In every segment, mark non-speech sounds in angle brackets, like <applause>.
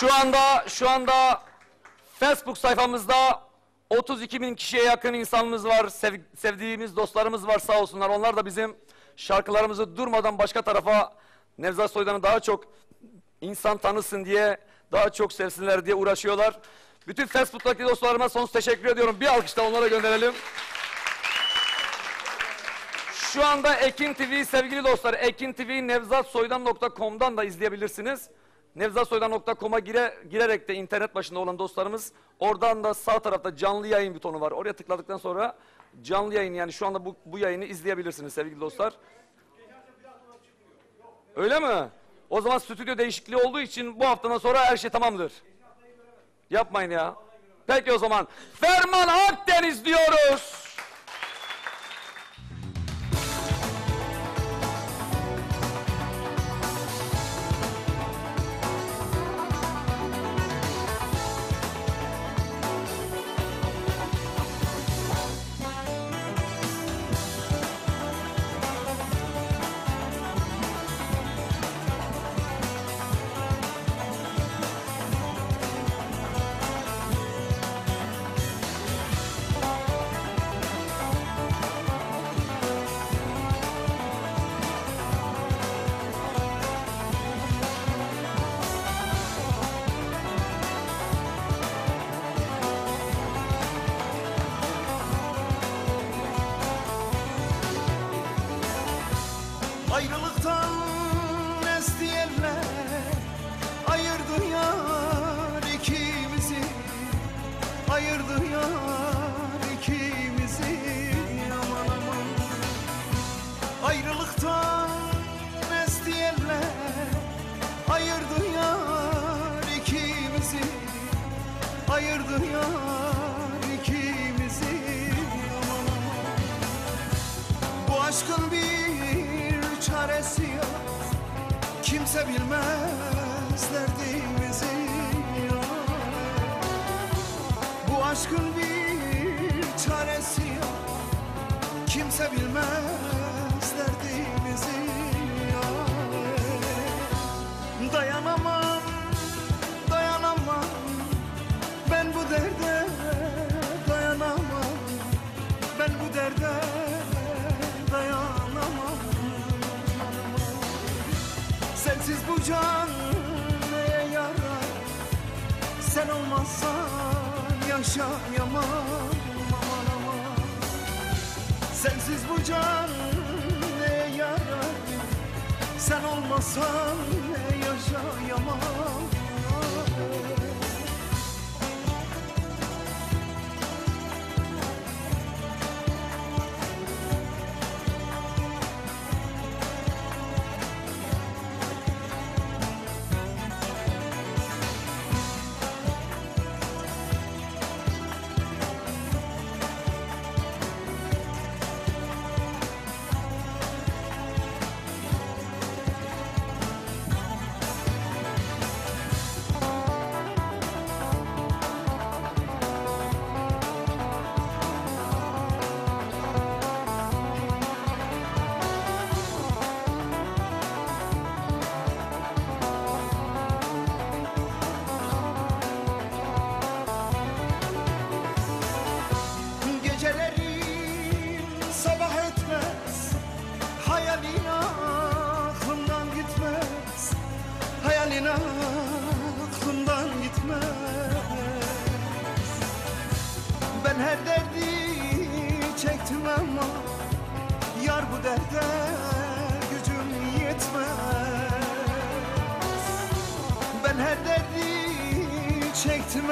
Şu anda şu anda Facebook sayfamızda 32 bin kişiye yakın insanımız var. Sev- sevdiğimiz dostlarımız var sağ olsunlar. Onlar da bizim şarkılarımızı durmadan başka tarafa Nevzat Soydan'ı daha çok insan tanısın diye daha çok sevsinler diye uğraşıyorlar. Bütün Facebook'taki dostlarıma sonsuz teşekkür ediyorum. Bir alkış da onlara gönderelim. Şu anda Ekin TV sevgili dostlar, Ekin TV nevzatsoydan.com'dan da izleyebilirsiniz. Nevzatsoydan.com'a gire, girerek de internet başında olan dostlarımız oradan da sağ tarafta canlı yayın butonu var. Oraya tıkladıktan sonra canlı yayın yani şu anda bu, bu yayını izleyebilirsiniz sevgili dostlar. Öyle mi? O zaman stüdyo değişikliği olduğu için bu haftadan sonra her şey tamamdır. Yapmayın ya. Peki o zaman Ferman Akdeniz diyoruz. Aşkın bir çaresi yok. Kimse bilmez derdimizi. Bu aşkın bir çaresi yok. Kimse bilmez derdimizi. Dayanamam, can neye yarar? Sen olmazsan yaşayamam aman aman. Sensiz bu can neye yarar? Sen olmazsan yaşayamam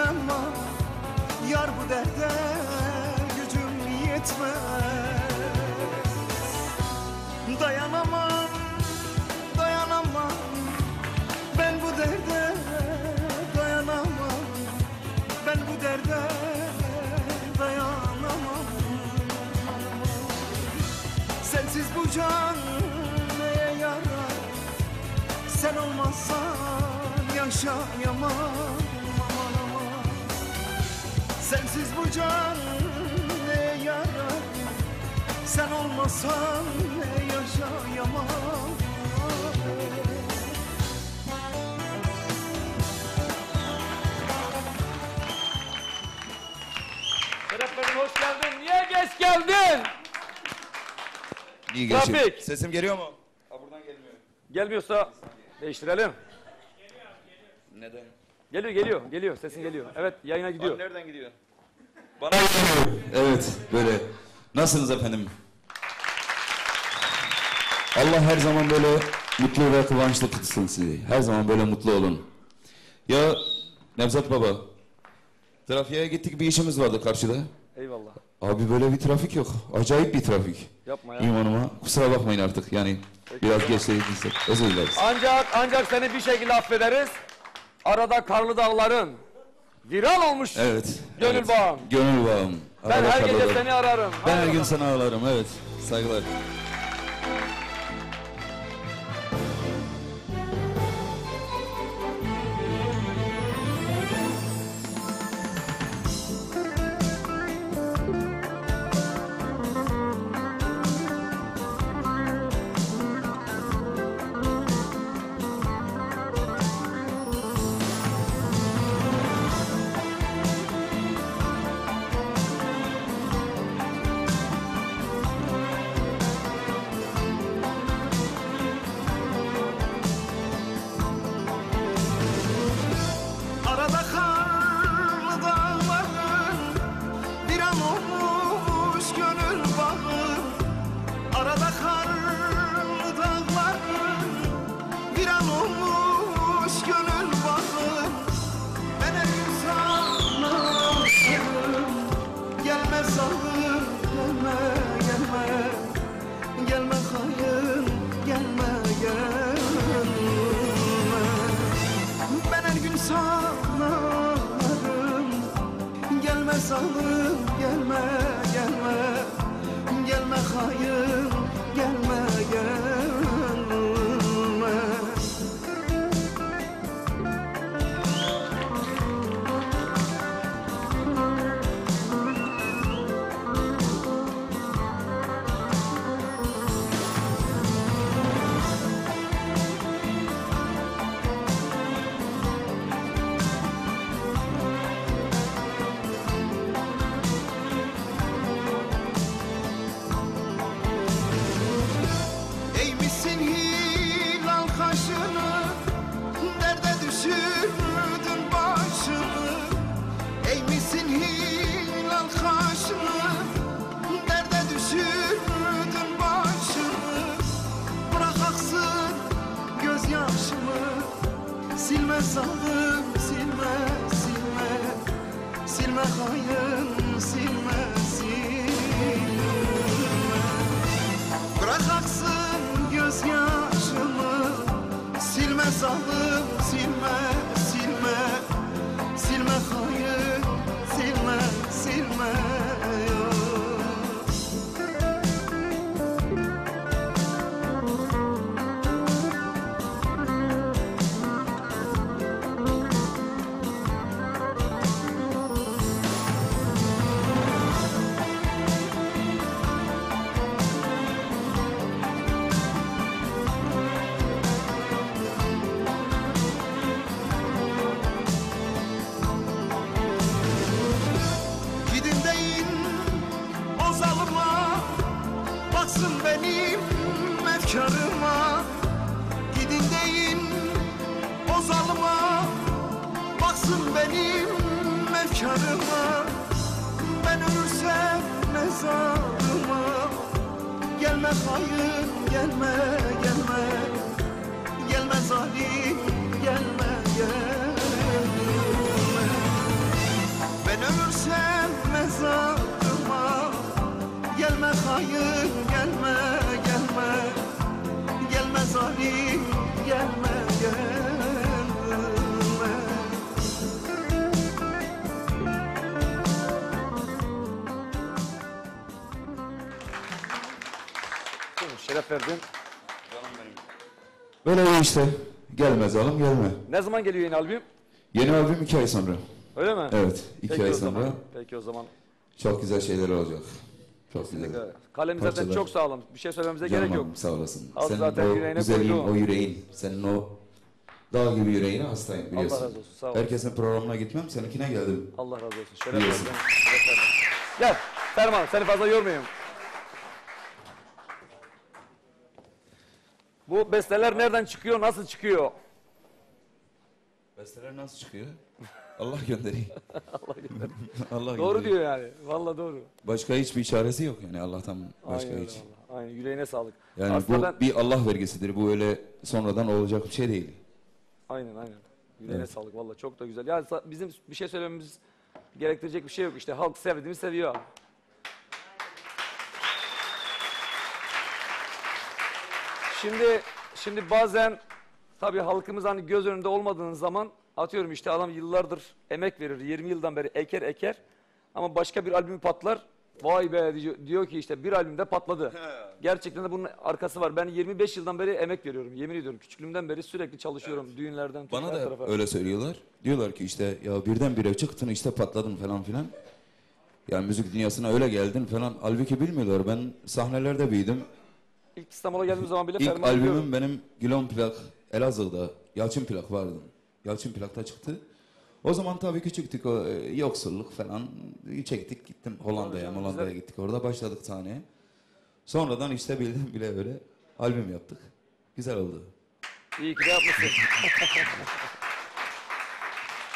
ama Yar bu derde gücüm yetmez. Dayanamam, dayanamam. Ben bu derde dayanamam. Ben bu derde dayanamam. Sensiz bu can neye yarar? Sen olmazsan yaşayamam Sensiz bu can ne yarar Sen olmasan ne yaşayamam Serap Hanım hoş geldin. Niye geç geldin? İyi geçiyor. Trafik. Sesim geliyor mu? Ha buradan gelmiyor. Gelmiyorsa değiştirelim. Neden? Geliyor geliyor geliyor sesin geliyor. Evet yayına gidiyor. nereden gidiyor? Bana. Evet böyle. Nasılsınız efendim? Allah her zaman böyle mutlu ve kıvançlı tutsun sizi. Her zaman böyle mutlu olun. Ya Nevzat Baba, trafiğe gittik bir işimiz vardı karşıda. Eyvallah. Abi böyle bir trafik yok. Acayip bir trafik. Yapma ya. İmanıma kusura bakmayın artık yani biraz geç değilsek özür dileriz. Ancak ancak seni bir şekilde affederiz. Arada karlı dağların viran olmuş. Evet. Gönül evet. bağım. Gönül bağım. Ben Arada her gece seni ararım. Ben her gün sana ağlarım evet. Saygılar. Zalim silme silme. Silme hayın silme silme. Bırak aksın gözyaşımı. Silme zalim efkarıma Ben ölürsem mezarıma Gelme hayır gelme gelme. Gelme zalim gelme gelme. Ben ölürsem mezarıma Gelme hayır gelme gelme. Gelme zalim gelme Şeref verdin. Böyle bir işte. Gelmez oğlum gelme. Ne zaman geliyor yeni albüm? Yeni albüm iki ay sonra. Öyle mi? Evet iki Peki ay o sonra. zaman. Peki o zaman. Çok güzel şeyler olacak. Çok güzel. Kalem zaten Parçalar. çok sağlam. Bir şey söylememize Canım gerek yok. Sağ olasın. Al Senin zaten o yüreğine güzelliğin, koydu o. o yüreğin, senin o dağ gibi yüreğine hastayım biliyorsun. razı olsun, sağ ol. Herkesin programına gitmem, seninkine geldim. Allah razı olsun. Şeref Biliyorsun. verdin. Şeref verdin. Gel. Ferman seni fazla yormayayım. Bu besteler nereden çıkıyor, nasıl çıkıyor? Besteler nasıl çıkıyor? Allah gönderiyor. <laughs> Allah gönderiyor. <laughs> Allah Doğru gönderiyor. diyor yani. Vallahi doğru. Başka hiçbir çaresi yok yani Allah'tan başka Aynen hiç. vallahi. Aynen yüreğine sağlık. Yani Aslında bu ben... bir Allah vergisidir. Bu öyle sonradan olacak bir şey değil. Aynen aynen. Yüreğine Evet. sağlık vallahi çok da güzel. Yani sa- bizim bir şey söylememiz gerektirecek bir şey yok işte. Halk sevdiğini seviyor Şimdi şimdi bazen tabii halkımız hani göz önünde olmadığınız zaman atıyorum işte adam yıllardır emek verir. 20 yıldan beri eker eker ama başka bir albümü patlar. Vay be diyor, diyor ki işte bir albümde patladı. Gerçekten de bunun arkası var. Ben 25 yıldan beri emek veriyorum. Yemin ediyorum küçüklüğümden beri sürekli çalışıyorum. Düğünlerden tut, Bana her da tarafa. öyle söylüyorlar. Diyorlar ki işte ya birdenbire çıktın işte patladın falan filan. Yani müzik dünyasına öyle geldin falan. Halbuki bilmiyorlar. Ben sahnelerde büyüdüm. İlk İstanbul'a geldiğim zaman bile İlk ferman albümüm ediyorum. benim Gülon Plak Elazığ'da. Yalçın Plak vardı. Yalçın Plak'ta çıktı. O zaman tabii küçüktük. O, e, yoksulluk falan. Çektik gittim Hollanda'ya. canım, Hollanda'ya güzel. gittik. Orada başladık sahneye. Sonradan işte <laughs> bildim bile öyle albüm yaptık. Güzel oldu. İyi ki de yapmışsın. <laughs>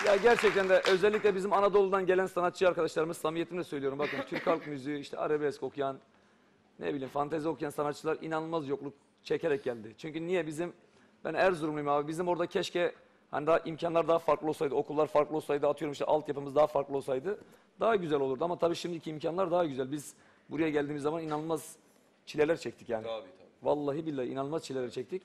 ya gerçekten de özellikle bizim Anadolu'dan gelen sanatçı arkadaşlarımız samimiyetimle söylüyorum. Bakın Türk halk müziği, işte arabesk okuyan, ne bileyim fantezi okuyan sanatçılar inanılmaz yokluk çekerek geldi. Çünkü niye bizim, ben Erzurumluyum abi, bizim orada keşke hani daha imkanlar daha farklı olsaydı, okullar farklı olsaydı, atıyorum işte altyapımız daha farklı olsaydı daha güzel olurdu. Ama tabii şimdiki imkanlar daha güzel. Biz buraya geldiğimiz zaman inanılmaz çileler çektik yani. Vallahi billahi inanılmaz çileler çektik.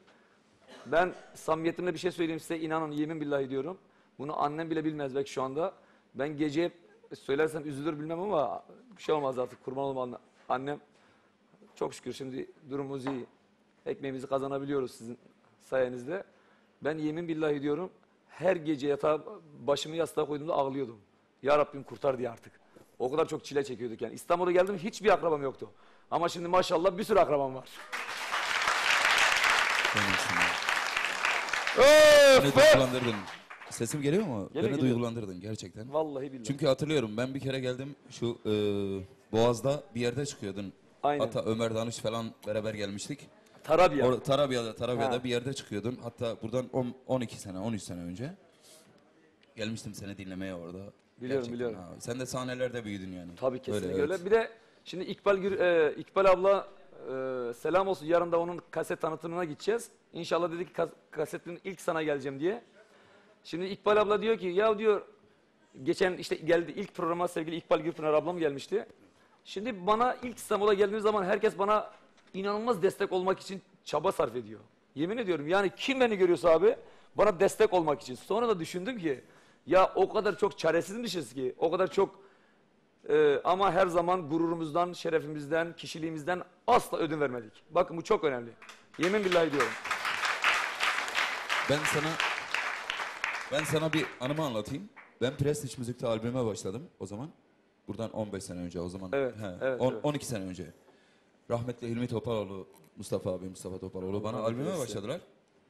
Ben samimiyetimle bir şey söyleyeyim size inanın yemin billahi diyorum. Bunu annem bile bilmez belki şu anda. Ben gece söylersem üzülür bilmem ama bir şey olmaz artık kurban olma anne- annem. Çok şükür şimdi durumumuz iyi. Ekmeğimizi kazanabiliyoruz sizin sayenizde. Ben yemin billahi diyorum her gece yatağa başımı yastığa koyduğumda ağlıyordum. Ya Rabbim kurtar diye artık. O kadar çok çile çekiyorduk yani. İstanbul'a geldim hiçbir akrabam yoktu. Ama şimdi maşallah bir sürü akrabam var. Öf, Beni öf! duygulandırdın. Sesim geliyor mu? Geliyor, Beni geliyor. duygulandırdın gerçekten. Vallahi billahi. Çünkü hatırlıyorum ben bir kere geldim şu e, Boğaz'da bir yerde çıkıyordun. Aynen. Hatta Ömer Danış falan beraber gelmiştik. Tarabya. Or- Tarabya'da, Tarabya'da Ha. bir yerde çıkıyordun. Hatta buradan on- 12 sene, 13 sene önce. Gelmiştim seni dinlemeye orada. Biliyorum, biliyorum. ha. Sen de sahnelerde büyüdün yani. Tabii kesinlikle öyle. Bir de şimdi İkbal Gür, e, İkbal abla e, selam olsun. Yarın da onun kaset tanıtımına gideceğiz. İnşallah dedi ki kas- kasetin ilk sana geleceğim diye. Şimdi İkbal abla diyor ki ya diyor geçen işte geldi ilk programa sevgili İkbal Gürpınar ablam gelmişti. Şimdi bana ilk İstanbul'a geldiğim zaman herkes bana inanılmaz destek olmak için çaba sarf ediyor. Yemin ediyorum yani kim beni görüyorsa abi bana destek olmak için. Sonra da düşündüm ki ya o kadar çok çaresizmişiz ki o kadar çok ee, ama her zaman gururumuzdan, şerefimizden, kişiliğimizden asla ödün vermedik. Bakın bu çok önemli. Yemin billahi diyorum. Ben sana ben sana bir anımı anlatayım. Ben Prestige Müzik'te albüme başladım o zaman. Buradan 15 sene önce o zaman. Evet, evet, on- evet. 12 sene önce. Rahmetli Hilmi Topaloğlu, Mustafa abi, Mustafa Topaloğlu bana albüme başladılar.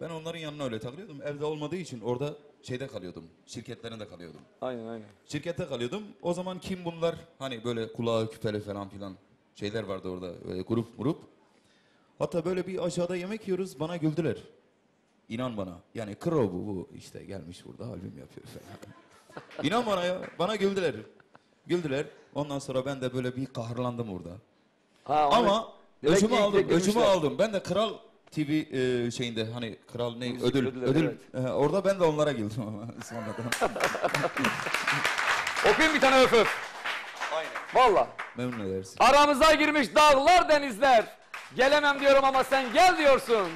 Ben onların yanına öyle takılıyordum. Evde olmadığı için orada şeyde kalıyordum. Şirketlerinde kalıyordum. Aynen aynen. Şirkette kalıyordum. O zaman kim bunlar? Hani böyle kulağı küpeli falan filan şeyler vardı orada. Böyle grup grup. Hatta böyle bir aşağıda yemek yiyoruz. Bana güldüler. İnan bana. Yani Kro bu, bu işte gelmiş burada albüm yapıyor falan. İnan bana ya. Bana güldüler. Güldüler. Ondan sonra ben de böyle bir kahrlandım orada. Ha, onu- Ama ilk aldım. gülmüşler. aldım. Ben de Kral TV e, şeyinde hani Kral ne Müzik ödül ödülleri, ödül e, orada ben de onlara güldüm ama <laughs> sonradan. <laughs> Okuyun bir tane öf öf. Aynen. Valla. Memnun edersin. Aramıza girmiş dağlar denizler. Gelemem diyorum ama sen gel diyorsun.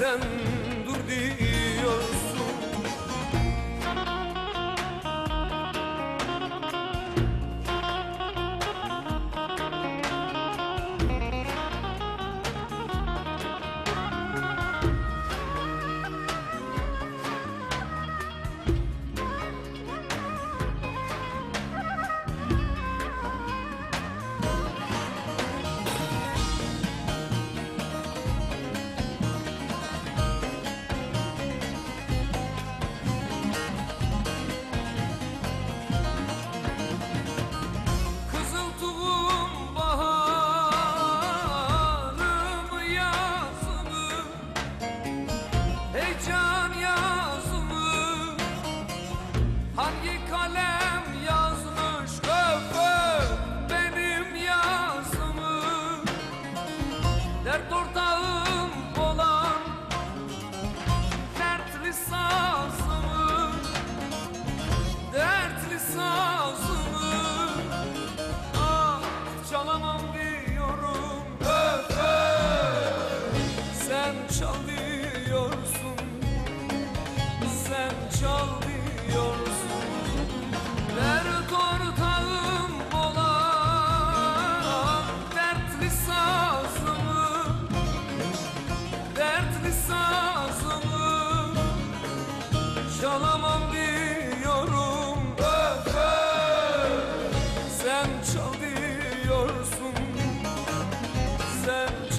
Sen